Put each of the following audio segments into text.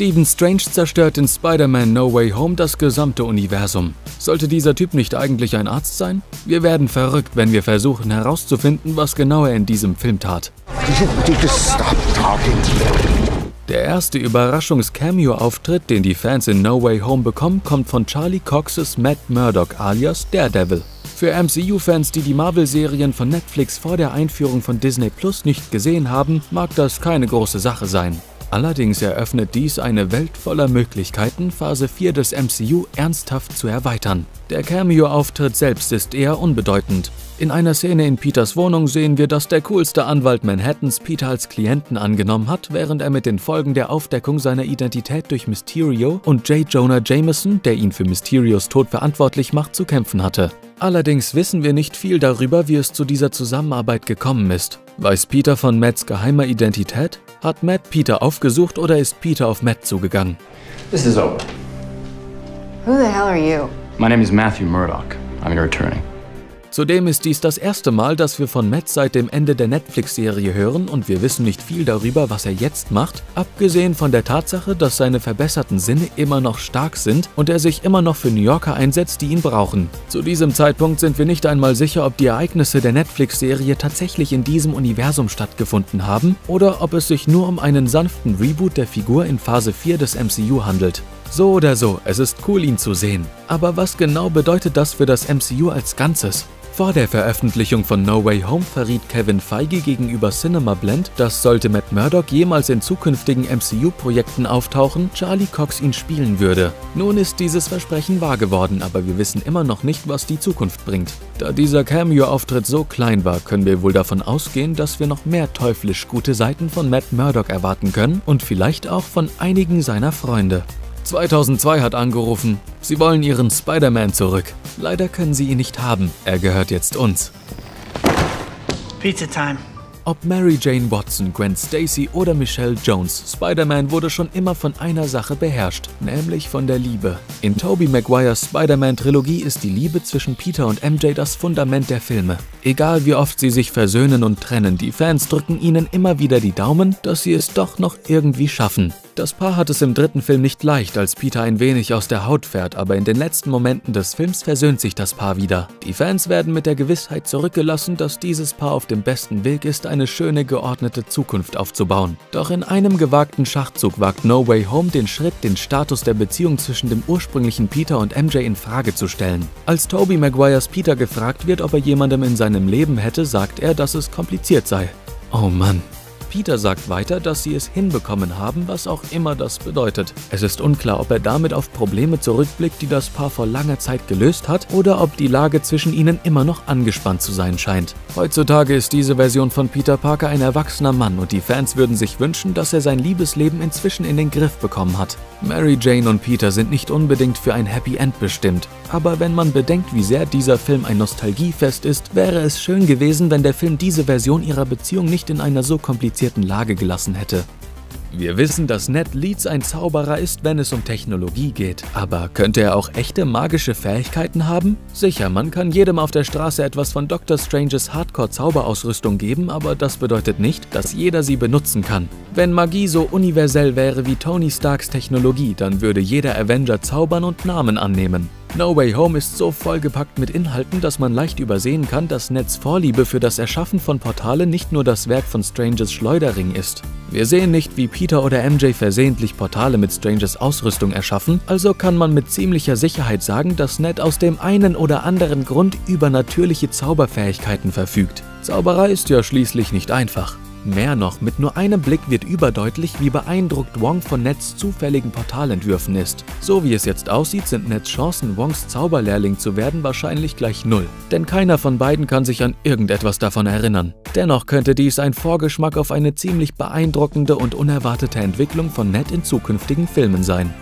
Stephen Strange zerstört in Spider-Man No Way Home das gesamte Universum. Sollte dieser Typ nicht eigentlich ein Arzt sein? Wir werden verrückt, wenn wir versuchen herauszufinden, was genau er in diesem Film tat. Der erste Überraschungs-Cameo-Auftritt, den die Fans in No Way Home bekommen, kommt von Charlie Coxes Matt Murdock alias Daredevil. Für MCU-Fans, die die Marvel-Serien von Netflix vor der Einführung von Disney Plus nicht gesehen haben, mag das keine große Sache sein. Allerdings eröffnet dies eine Welt voller Möglichkeiten, Phase 4 des MCU ernsthaft zu erweitern. Der Cameo-Auftritt selbst ist eher unbedeutend. In einer Szene in Peters Wohnung sehen wir, dass der coolste Anwalt Manhattans Peter als Klienten angenommen hat, während er mit den Folgen der Aufdeckung seiner Identität durch Mysterio und J. Jonah Jameson, der ihn für Mysterios Tod verantwortlich macht, zu kämpfen hatte. Allerdings wissen wir nicht viel darüber, wie es zu dieser Zusammenarbeit gekommen ist. Weiß Peter von Matts geheimer Identität? Hat Matt Peter aufgesucht oder ist Peter auf Matt zugegangen? This is Oprah. Who the hell are you? My name is Matthew Murdoch. I'm your attorney. Zudem ist dies das erste Mal, dass wir von Matt seit dem Ende der Netflix-Serie hören und wir wissen nicht viel darüber, was er jetzt macht, abgesehen von der Tatsache, dass seine verbesserten Sinne immer noch stark sind und er sich immer noch für New Yorker einsetzt, die ihn brauchen. Zu diesem Zeitpunkt sind wir nicht einmal sicher, ob die Ereignisse der Netflix-Serie tatsächlich in diesem Universum stattgefunden haben oder ob es sich nur um einen sanften Reboot der Figur in Phase 4 des MCU handelt. So oder so, es ist cool, ihn zu sehen. Aber was genau bedeutet das für das MCU als Ganzes? Vor der Veröffentlichung von No Way Home verriet Kevin Feige gegenüber Cinema Blend, dass sollte Matt Murdock jemals in zukünftigen MCU-Projekten auftauchen, Charlie Cox ihn spielen würde. Nun ist dieses Versprechen wahr geworden, aber wir wissen immer noch nicht, was die Zukunft bringt. Da dieser Cameo-Auftritt so klein war, können wir wohl davon ausgehen, dass wir noch mehr teuflisch gute Seiten von Matt Murdock erwarten können und vielleicht auch von einigen seiner Freunde. 2002 hat angerufen, sie wollen ihren Spider-Man zurück. Leider können sie ihn nicht haben, er gehört jetzt uns. Pizza time. Ob Mary Jane Watson, Gwen Stacy oder Michelle Jones, Spider-Man wurde schon immer von einer Sache beherrscht, nämlich von der Liebe. In Tobey Maguires Spider-Man-Trilogie ist die Liebe zwischen Peter und MJ das Fundament der Filme. Egal wie oft sie sich versöhnen und trennen, die Fans drücken ihnen immer wieder die Daumen, dass sie es doch noch irgendwie schaffen. Das Paar hat es im dritten Film nicht leicht, als Peter ein wenig aus der Haut fährt, aber in den letzten Momenten des Films versöhnt sich das Paar wieder. Die Fans werden mit der Gewissheit zurückgelassen, dass dieses Paar auf dem besten Weg ist, eine schöne, geordnete Zukunft aufzubauen. Doch in einem gewagten Schachzug wagt No Way Home den Schritt, den Status der Beziehung zwischen dem ursprünglichen Peter und MJ in Frage zu stellen. Als Tobey Maguires Peter gefragt wird, ob er jemandem in seinem Leben hätte, sagt er, dass es kompliziert sei. Oh Mann. Peter sagt weiter, dass sie es hinbekommen haben, was auch immer das bedeutet. Es ist unklar, ob er damit auf Probleme zurückblickt, die das Paar vor langer Zeit gelöst hat, oder ob die Lage zwischen ihnen immer noch angespannt zu sein scheint. Heutzutage ist diese Version von Peter Parker ein erwachsener Mann und die Fans würden sich wünschen, dass er sein Liebesleben inzwischen in den Griff bekommen hat. Mary Jane und Peter sind nicht unbedingt für ein Happy End bestimmt, aber wenn man bedenkt, wie sehr dieser Film ein Nostalgiefest ist, wäre es schön gewesen, wenn der Film diese Version ihrer Beziehung nicht in einer so komplizierten Lage gelassen hätte. Wir wissen, dass Ned Leeds ein Zauberer ist, wenn es um Technologie geht. Aber könnte er auch echte magische Fähigkeiten haben? Sicher, man kann jedem auf der Straße etwas von Dr. Stranges Hardcore-Zauberausrüstung geben, aber das bedeutet nicht, dass jeder sie benutzen kann. Wenn Magie so universell wäre wie Tony Starks Technologie, dann würde jeder Avenger zaubern und Namen annehmen. No Way Home ist so vollgepackt mit Inhalten, dass man leicht übersehen kann, dass Neds Vorliebe für das Erschaffen von Portalen nicht nur das Werk von Stranges Schleudering ist. Wir sehen nicht, wie Peter oder MJ versehentlich Portale mit Stranges Ausrüstung erschaffen, also kann man mit ziemlicher Sicherheit sagen, dass Ned aus dem einen oder anderen Grund über natürliche Zauberfähigkeiten verfügt. Zauberei ist ja schließlich nicht einfach. Mehr noch, mit nur einem Blick wird überdeutlich, wie beeindruckt Wong von Neds zufälligen Portalentwürfen ist. So wie es jetzt aussieht, sind Neds Chancen, Wongs Zauberlehrling zu werden, wahrscheinlich gleich null. Denn keiner von beiden kann sich an irgendetwas davon erinnern. Dennoch könnte dies ein Vorgeschmack auf eine ziemlich beeindruckende und unerwartete Entwicklung von Ned in zukünftigen Filmen sein.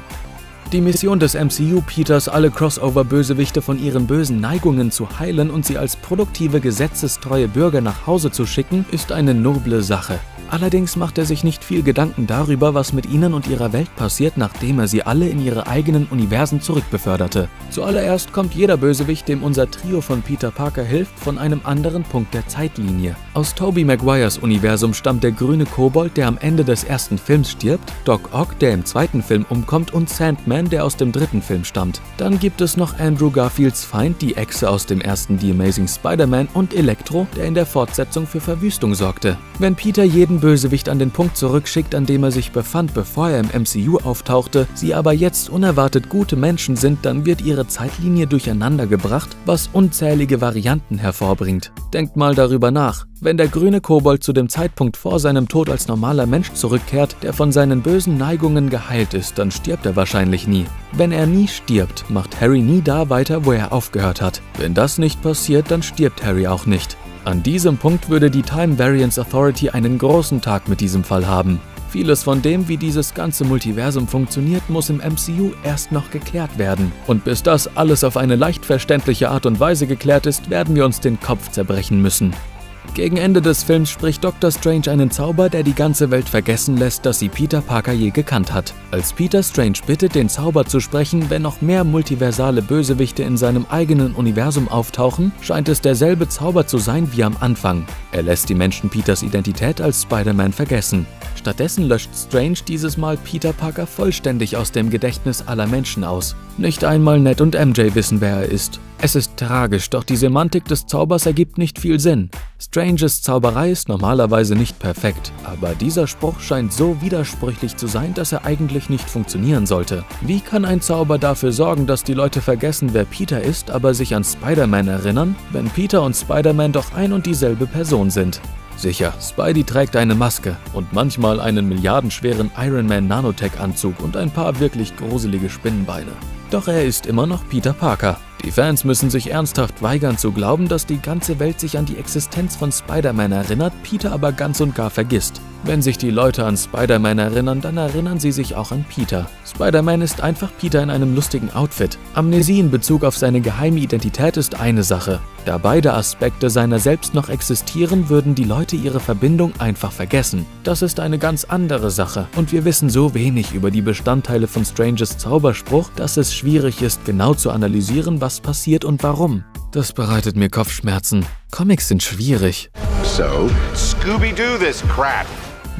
Die Mission des MCU Peters, alle Crossover-Bösewichte von ihren bösen Neigungen zu heilen und sie als produktive, gesetzestreue Bürger nach Hause zu schicken, ist eine noble Sache. Allerdings macht er sich nicht viel Gedanken darüber, was mit ihnen und ihrer Welt passiert, nachdem er sie alle in ihre eigenen Universen zurückbeförderte. Zuallererst kommt jeder Bösewicht, dem unser Trio von Peter Parker hilft, von einem anderen Punkt der Zeitlinie. Aus Tobey Maguires Universum stammt der grüne Kobold, der am Ende des ersten Films stirbt, Doc Ock, der im zweiten Film umkommt und Sandman, der aus dem dritten Film stammt. Dann gibt es noch Andrew Garfields Feind, die Echse aus dem ersten The Amazing Spider-Man und Electro, der in der Fortsetzung für Verwüstung sorgte. Wenn Peter jeden Bösewicht an den Punkt zurückschickt, an dem er sich befand, bevor er im MCU auftauchte, sie aber jetzt unerwartet gute Menschen sind, dann wird ihre Zeitlinie durcheinandergebracht, was unzählige Varianten hervorbringt. Denkt mal darüber nach. Wenn der grüne Kobold zu dem Zeitpunkt vor seinem Tod als normaler Mensch zurückkehrt, der von seinen bösen Neigungen geheilt ist, dann stirbt er wahrscheinlich nie. Wenn er nie stirbt, macht Harry nie da weiter, wo er aufgehört hat. Wenn das nicht passiert, dann stirbt Harry auch nicht. An diesem Punkt würde die Time Variance Authority einen großen Tag mit diesem Fall haben. Vieles von dem, wie dieses ganze Multiversum funktioniert, muss im MCU erst noch geklärt werden. Und bis das alles auf eine leicht verständliche Art und Weise geklärt ist, werden wir uns den Kopf zerbrechen müssen. Gegen Ende des Films spricht Dr. Strange einen Zauber, der die ganze Welt vergessen lässt, dass sie Peter Parker je gekannt hat. Als Peter Strange bittet, den Zauber zu sprechen, wenn noch mehr multiversale Bösewichte in seinem eigenen Universum auftauchen, scheint es derselbe Zauber zu sein wie am Anfang. Er lässt die Menschen Peters Identität als Spider-Man vergessen. Stattdessen löscht Strange dieses Mal Peter Parker vollständig aus dem Gedächtnis aller Menschen aus. Nicht einmal Ned und MJ wissen, wer er ist. Es ist tragisch, doch die Semantik des Zaubers ergibt nicht viel Sinn. Stranges Zauberei ist normalerweise nicht perfekt, aber dieser Spruch scheint so widersprüchlich zu sein, dass er eigentlich nicht funktionieren sollte. Wie kann ein Zauber dafür sorgen, dass die Leute vergessen, wer Peter ist, aber sich an Spider-Man erinnern, wenn Peter und Spider-Man doch ein und dieselbe Person sind? Sicher, Spidey trägt eine Maske und manchmal einen milliardenschweren Iron Man Nanotech-Anzug und ein paar wirklich gruselige Spinnenbeine. Doch er ist immer noch Peter Parker. Die Fans müssen sich ernsthaft weigern zu glauben, dass die ganze Welt sich an die Existenz von Spider-Man erinnert, Peter aber ganz und gar vergisst. Wenn sich die Leute an Spider-Man erinnern, dann erinnern sie sich auch an Peter. Spider-Man ist einfach Peter in einem lustigen Outfit. Amnesie in Bezug auf seine geheime Identität ist eine Sache. Da beide Aspekte seiner selbst noch existieren, würden die Leute ihre Verbindung einfach vergessen. Das ist eine ganz andere Sache und wir wissen so wenig über die Bestandteile von Stranges Zauberspruch, dass es schwierig ist, genau zu analysieren, was passiert und warum. Das bereitet mir Kopfschmerzen. Comics sind schwierig. So, Scooby-Doo this crap.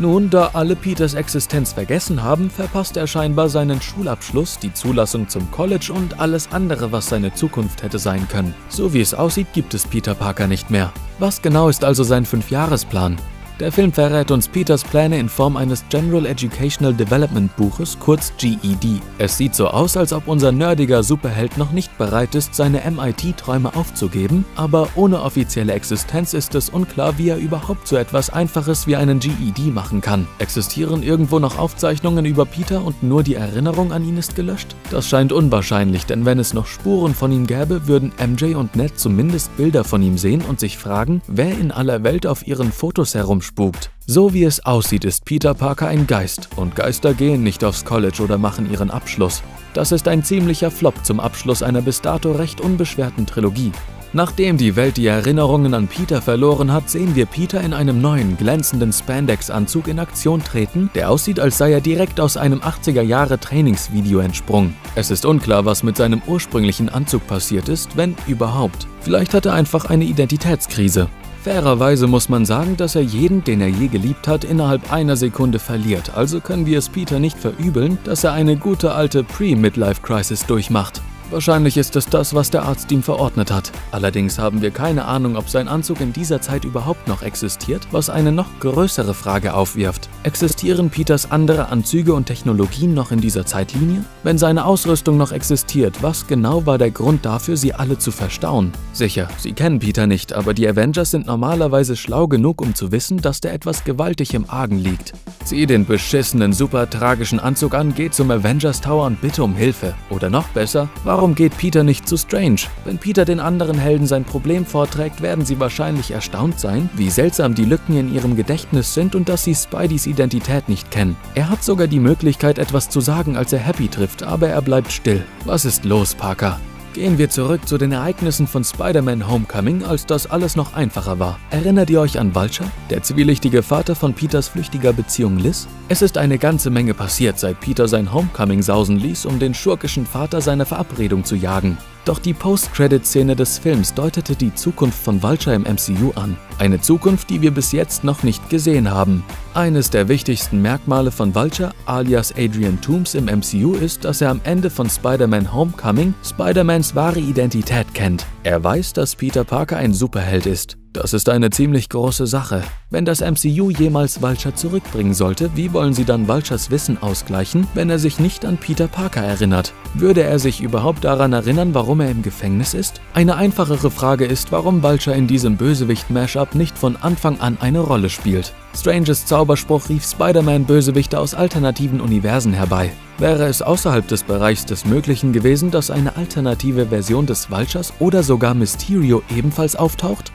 Nun, da alle Peters Existenz vergessen haben, verpasst er scheinbar seinen Schulabschluss, die Zulassung zum College und alles andere, was seine Zukunft hätte sein können. So wie es aussieht, gibt es Peter Parker nicht mehr. Was genau ist also sein Fünfjahresplan? Der Film verrät uns Peters Pläne in Form eines General Educational Development Buches, kurz GED. Es sieht so aus, als ob unser nerdiger Superheld noch nicht bereit ist, seine MIT-Träume aufzugeben, aber ohne offizielle Existenz ist es unklar, wie er überhaupt so etwas Einfaches wie einen GED machen kann. Existieren irgendwo noch Aufzeichnungen über Peter und nur die Erinnerung an ihn ist gelöscht? Das scheint unwahrscheinlich, denn wenn es noch Spuren von ihm gäbe, würden MJ und Ned zumindest Bilder von ihm sehen und sich fragen, wer in aller Welt auf ihren Fotos herumspielt spukt. So wie es aussieht, ist Peter Parker ein Geist und Geister gehen nicht aufs College oder machen ihren Abschluss. Das ist ein ziemlicher Flop zum Abschluss einer bis dato recht unbeschwerten Trilogie. Nachdem die Welt die Erinnerungen an Peter verloren hat, sehen wir Peter in einem neuen, glänzenden Spandex-Anzug in Aktion treten, der aussieht, als sei er direkt aus einem 80er-Jahre-Trainingsvideo entsprungen. Es ist unklar, was mit seinem ursprünglichen Anzug passiert ist, wenn überhaupt. Vielleicht hat er einfach eine Identitätskrise. Fairerweise muss man sagen, dass er jeden, den er je geliebt hat, innerhalb einer Sekunde verliert, also können wir es Peter nicht verübeln, dass er eine gute alte Pre-Midlife-Crisis durchmacht. Wahrscheinlich ist es das, was der Arzt ihm verordnet hat. Allerdings haben wir keine Ahnung, ob sein Anzug in dieser Zeit überhaupt noch existiert, was eine noch größere Frage aufwirft. Existieren Peters andere Anzüge und Technologien noch in dieser Zeitlinie? Wenn seine Ausrüstung noch existiert, was genau war der Grund dafür, sie alle zu verstauen? Sicher, sie kennen Peter nicht, aber die Avengers sind normalerweise schlau genug, um zu wissen, dass da etwas gewaltig im Argen liegt. Zieh den beschissenen, super tragischen Anzug an, geh zum Avengers Tower und bitte um Hilfe. Oder noch besser, warum Warum geht Peter nicht zu Strange? Wenn Peter den anderen Helden sein Problem vorträgt, werden sie wahrscheinlich erstaunt sein, wie seltsam die Lücken in ihrem Gedächtnis sind und dass sie Spideys Identität nicht kennen. Er hat sogar die Möglichkeit, etwas zu sagen, als er Happy trifft, aber er bleibt still. Was ist los, Parker? Gehen wir zurück zu den Ereignissen von Spider-Man Homecoming, als das alles noch einfacher war. Erinnert ihr euch an Vulture, der zwielichtige Vater von Peters flüchtiger Beziehung Liz? Es ist eine ganze Menge passiert, seit Peter sein Homecoming sausen ließ, um den schurkischen Vater seiner Verabredung zu jagen. Doch die Post-Credit-Szene des Films deutete die Zukunft von Vulture im MCU an. Eine Zukunft, die wir bis jetzt noch nicht gesehen haben. Eines der wichtigsten Merkmale von Vulture, alias Adrian Toomes im MCU, ist, dass er am Ende von Spider-Man Homecoming Spider-Mans wahre Identität kennt. Er weiß, dass Peter Parker ein Superheld ist. Das ist eine ziemlich große Sache. Wenn das MCU jemals Vulture zurückbringen sollte, wie wollen sie dann Vultures Wissen ausgleichen, wenn er sich nicht an Peter Parker erinnert? Würde er sich überhaupt daran erinnern, warum er im Gefängnis ist? Eine einfachere Frage ist, warum Vulture in diesem Bösewicht-Mashup nicht von Anfang an eine Rolle spielt. Stranges Zauberspruch rief Spider-Man-Bösewichte aus alternativen Universen herbei. Wäre es außerhalb des Bereichs des Möglichen gewesen, dass eine alternative Version des Vultures oder sogar Mysterio ebenfalls auftaucht?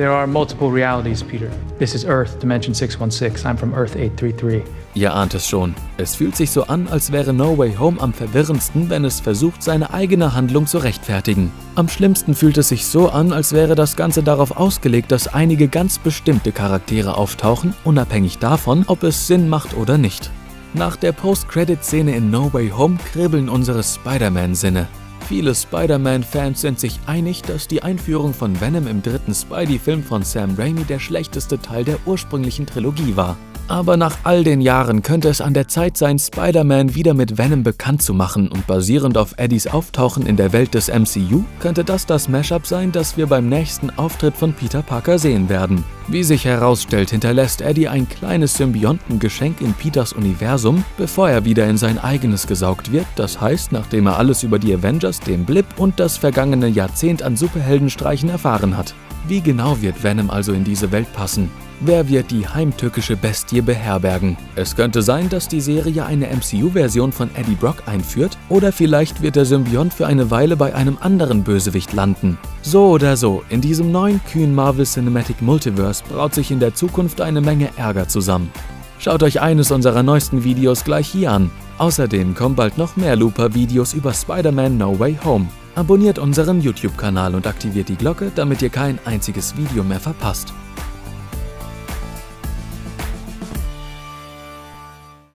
There are multiple realities, Peter. This is Earth, Dimension 616. I'm from Earth 833. Ihr ahnt es schon. Es fühlt sich so an, als wäre No Way Home am verwirrendsten, wenn es versucht, seine eigene Handlung zu rechtfertigen. Am schlimmsten fühlt es sich so an, als wäre das Ganze darauf ausgelegt, dass einige ganz bestimmte Charaktere auftauchen, unabhängig davon, ob es Sinn macht oder nicht. Nach der Post-Credit-Szene in No Way Home kribbeln unsere Spider-Man-Sinne. Viele Spider-Man-Fans sind sich einig, dass die Einführung von Venom im dritten Spidey-Film von Sam Raimi der schlechteste Teil der ursprünglichen Trilogie war. Aber nach all den Jahren könnte es an der Zeit sein, Spider-Man wieder mit Venom bekannt zu machen und basierend auf Eddies Auftauchen in der Welt des MCU könnte das das Mashup sein, das wir beim nächsten Auftritt von Peter Parker sehen werden. Wie sich herausstellt, hinterlässt Eddie ein kleines Symbiontengeschenk in Peters Universum, bevor er wieder in sein eigenes gesaugt wird, das heißt, nachdem er alles über die Avengers, den Blip und das vergangene Jahrzehnt an Superheldenstreichen erfahren hat. Wie genau wird Venom also in diese Welt passen? Wer wird die heimtückische Bestie beherbergen? Es könnte sein, dass die Serie eine MCU-Version von Eddie Brock einführt, oder vielleicht wird der Symbiont für eine Weile bei einem anderen Bösewicht landen. So oder so, in diesem neuen kühnen Marvel Cinematic Multiverse braut sich in der Zukunft eine Menge Ärger zusammen. Schaut euch eines unserer neuesten Videos gleich hier an. Außerdem kommen bald noch mehr Looper-Videos über Spider-Man No Way Home. Abonniert unseren YouTube-Kanal und aktiviert die Glocke, damit ihr kein einziges Video mehr verpasst.